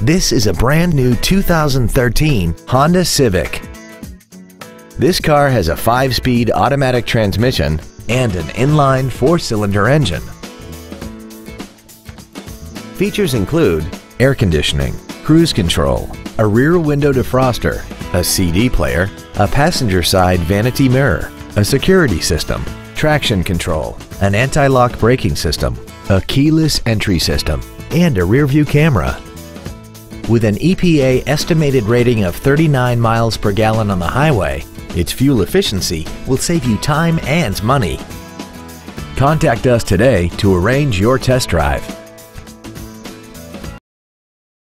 This is a brand new 2013 Honda Civic. This car has a 5-speed automatic transmission and an inline 4-cylinder engine. Features include air conditioning, cruise control, a rear window defroster, a CD player, a passenger side vanity mirror, a security system, traction control, an anti-lock braking system, a keyless entry system, and a rear view camera. With an EPA estimated rating of 39 miles per gallon on the highway, its fuel efficiency will save you time and money. Contact us today to arrange your test drive.